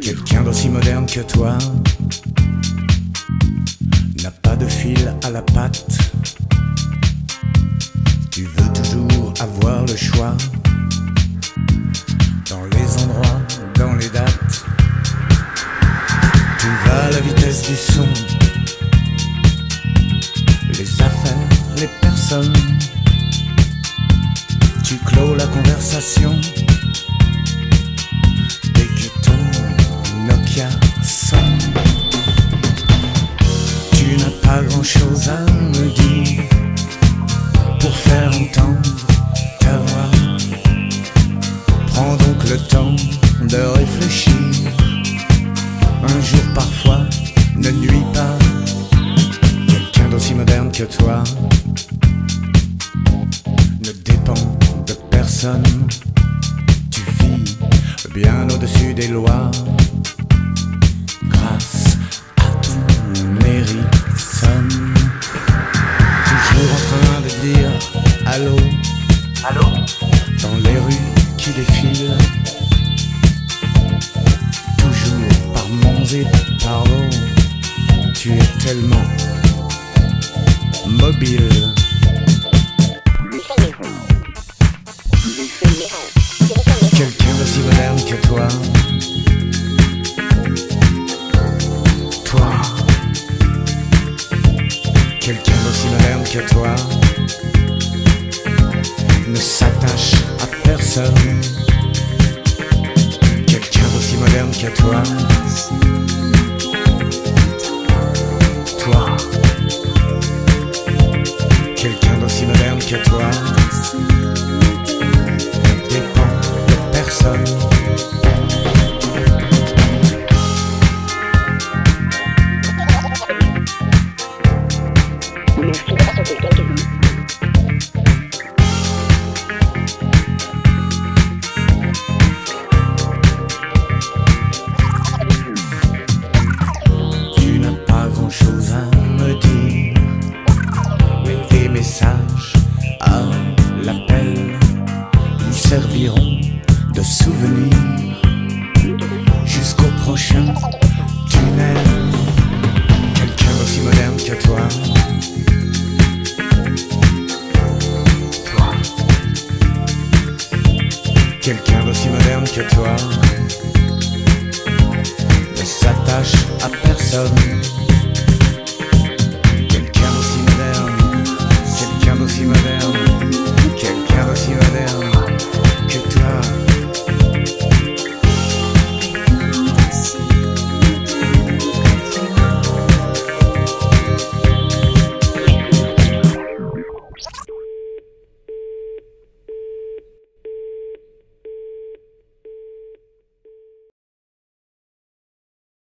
Quelqu'un d'aussi moderne que toi n'a pas de fil à la patte. Tu veux toujours avoir le choix dans les endroits, dans les dates. Tu vas à la vitesse du son, Tu clôt la conversation dès que ton Nokia sonne. Tu n'as pas grand chose à me dire pour faire entendre ta voix. Prends donc le temps de réfléchir. Un jour parfois ne nuit pas. Quelqu'un d'aussi moderne que toi personne. Tu vis bien au-dessus des lois. Grâce à ton Ericsson. Toujours en train de dire allô. Allô? Dans les rues qui défilent. Toujours par monts et par. Tu es tellement mobile. Quelqu'un d'aussi moderne que toi. Toi. Quelqu'un d'aussi moderne que toi. Ne s'attache à personne. Quelqu'un d'aussi moderne que toi. Toi. Quelqu'un d'aussi moderne que toi. Serviront de souvenir jusqu'au prochain tunnel. Quelqu'un d'aussi moderne que toi. Toi. Quelqu'un d'aussi moderne que toi ne s'attache à personne.